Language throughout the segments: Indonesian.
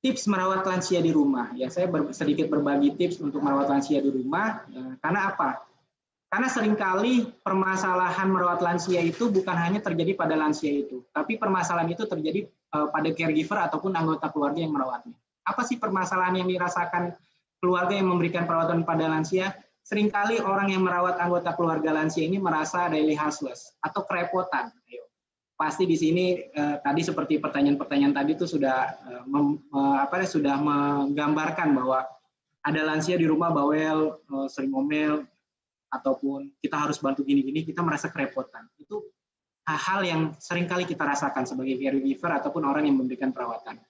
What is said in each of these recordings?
tips merawat lansia di rumah. Ya, saya ber, sedikit berbagi tips untuk merawat lansia di rumah. Ya, karena apa? Karena sering kali permasalahan merawat lansia itu bukan hanya terjadi pada lansia itu, tapi permasalahan itu terjadi uh, pada caregiver ataupun anggota keluarga yang merawatnya. Apa sih permasalahan yang dirasakan keluarga yang memberikan perawatan pada lansia? Seringkali orang yang merawat anggota keluarga lansia ini merasa daily hustlers atau kerepotan. Pasti di sini uh, tadi seperti pertanyaan-pertanyaan tadi itu sudah uh, mem, apa sudah menggambarkan bahwa ada lansia di rumah bawel, sering ngomel, ataupun kita harus bantu gini-gini, kita merasa kerepotan. Itu hal-hal yang sering kali kita rasakan sebagai caregiver ataupun orang yang memberikan perawatan.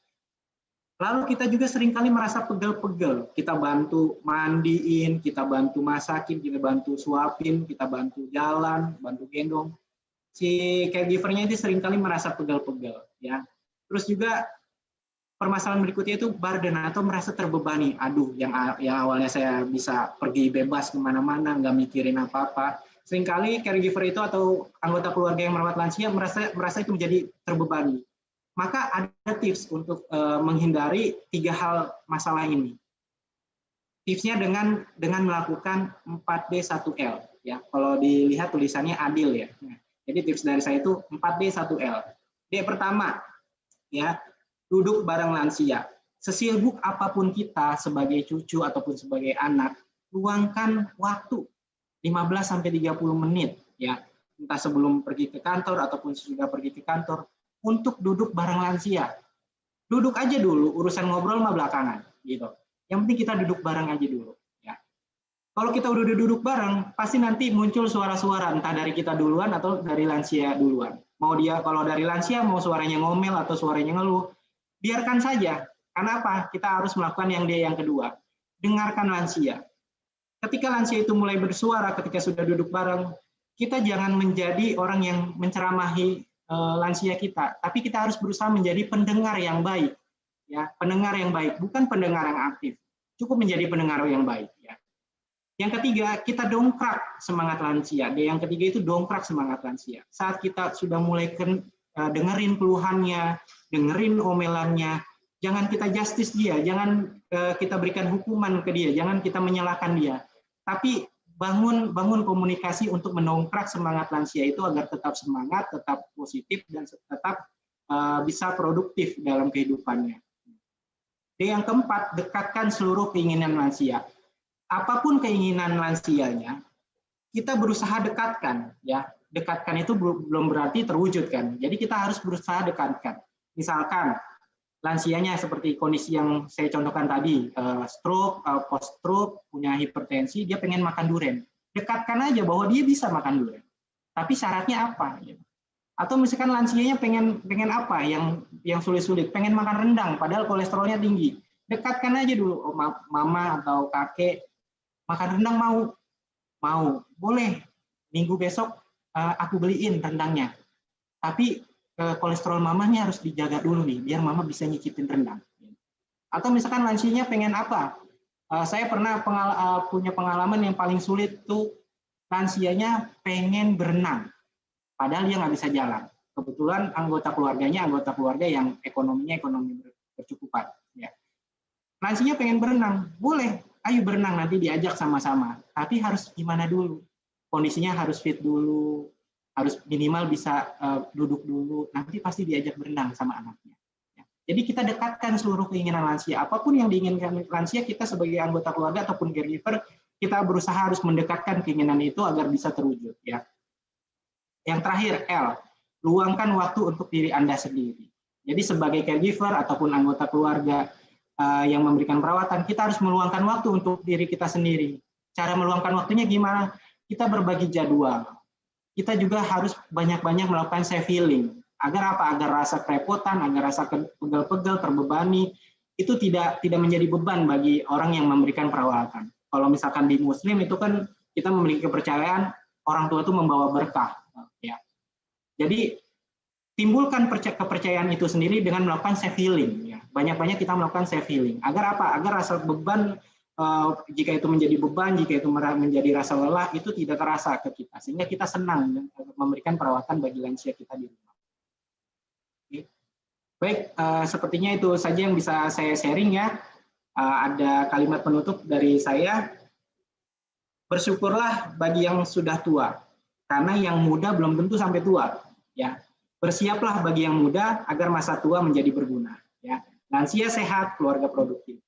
Lalu kita juga sering kali merasa pegel-pegel. Kita bantu mandiin, kita bantu masakin, kita bantu suapin, kita bantu jalan, bantu gendong. Si caregivernya itu sering kali merasa pegel-pegel. ya. Terus juga permasalahan berikutnya itu burden atau merasa terbebani. Aduh, yang yang awalnya saya bisa pergi bebas ke mana-mana, nggak mikirin apa-apa. Seringkali caregiver itu atau anggota keluarga yang merawat lansia merasa merasa itu menjadi terbebani. Maka ada tips untuk uh, menghindari tiga hal masalah ini. Tipsnya dengan dengan melakukan 4D 1L. Ya, kalau dilihat tulisannya adil ya. Jadi tips dari saya itu 4D 1L. D pertama, ya duduk bareng lansia. Sesibuk apa pun kita sebagai cucu ataupun sebagai anak, luangkan waktu 15 sampai 30 menit ya, entah sebelum pergi ke kantor ataupun sudah pergi ke kantor untuk duduk bareng lansia. Duduk aja dulu, urusan ngobrol mah belakangan gitu. Yang penting kita duduk bareng aja dulu. Kalau kita udah duduk bareng, pasti nanti muncul suara-suara entah dari kita duluan atau dari lansia duluan. Mau dia kalau dari lansia mau suaranya ngomel atau suaranya ngeluh, biarkan saja. Karena apa? Kita harus melakukan yang dia yang kedua. Dengarkan lansia. Ketika lansia itu mulai bersuara, ketika sudah duduk bareng, kita jangan menjadi orang yang menceramahi uh, lansia kita, tapi kita harus berusaha menjadi pendengar yang baik. Ya, pendengar yang baik, bukan pendengar yang aktif. Cukup menjadi pendengar yang baik. Ya. Yang ketiga, kita dongkrak semangat lansia. Yang ketiga itu dongkrak semangat lansia. Saat kita sudah mulai uh, dengerin keluhannya, dengerin omelannya, jangan kita justice dia, jangan uh, kita berikan hukuman ke dia, jangan kita menyalahkan dia, tapi bangun bangun komunikasi untuk mendongkrak semangat lansia itu agar tetap semangat, tetap positif dan tetap uh, bisa produktif dalam kehidupannya. Yang keempat, dekatkan seluruh keinginan lansia. Apa pun keinginan lansianya, kita berusaha dekatkan, ya. Dekatkan itu belum berarti terwujudkan. Jadi kita harus berusaha dekatkan misalkan lansianya seperti kondisi yang saya contohkan tadi, uh, stroke, uh, post stroke, punya hipertensi, dia pengen makan durian. Dekatkan aja bahwa dia bisa makan durian. Tapi syaratnya apa? Gitu. Atau misalkan lansianya pengen pengen apa yang yang sulit-sulit, pengen makan rendang padahal kolesterolnya tinggi. Dekatkan aja dulu oh, mama atau kakek makan rendang mau. Mau. Boleh. Minggu besok uh, aku beliin rendangnya. Tapi kolesterol mamanya harus dijaga dulu nih, biar mama bisa nyicipin rendang. Atau misalkan lansianya pengen apa? Uh, saya pernah pengal uh, punya pengalaman yang paling sulit tuh lansianya pengen berenang, padahal dia nggak bisa jalan. Kebetulan anggota keluarganya anggota keluarga yang ekonominya ekonomi bercukupan. Ya. Lansianya pengen berenang, boleh, ayo berenang nanti diajak sama-sama. Tapi harus gimana dulu? Kondisinya harus fit dulu, harus minimal bisa uh, duduk dulu, nanti pasti diajak berenang sama anaknya. Ya. Jadi kita dekatkan seluruh keinginan lansia. Apa pun yang diinginkan lansia, kita sebagai anggota keluarga ataupun caregiver, kita berusaha harus mendekatkan keinginan itu agar bisa terwujud. Ya. Yang terakhir, L, luangkan waktu untuk diri Anda sendiri. Jadi sebagai caregiver ataupun anggota keluarga uh, yang memberikan perawatan, kita harus meluangkan waktu untuk diri kita sendiri. Cara meluangkan waktunya gimana? Kita berbagi jadwal kita juga harus banyak-banyak melakukan self healing. Agar apa? Agar rasa kerepotan, agar rasa pegel-pegel, terbebani itu tidak tidak menjadi beban bagi orang yang memberikan perawatan. Kalau misalkan di Muslim itu kan kita memiliki kepercayaan orang tua itu membawa berkah, ya. Jadi timbulkan kepercayaan itu sendiri dengan melakukan self healing. Ya. Banyak-banyak kita melakukan self healing. Agar apa? Agar rasa beban Eh, jika itu menjadi beban, jika itu menjadi rasa lelah, itu tidak terasa ke kita. Sehingga kita senang memberikan perawatan bagi lansia kita di rumah. Baik, uh, sepertinya itu saja yang bisa saya sharing ya. Uh, ada kalimat penutup dari saya. Bersyukurlah bagi yang sudah tua, karena yang muda belum tentu sampai tua. Ya, bersiaplah bagi yang muda agar masa tua menjadi berguna. Ya, lansia sehat, keluarga produktif.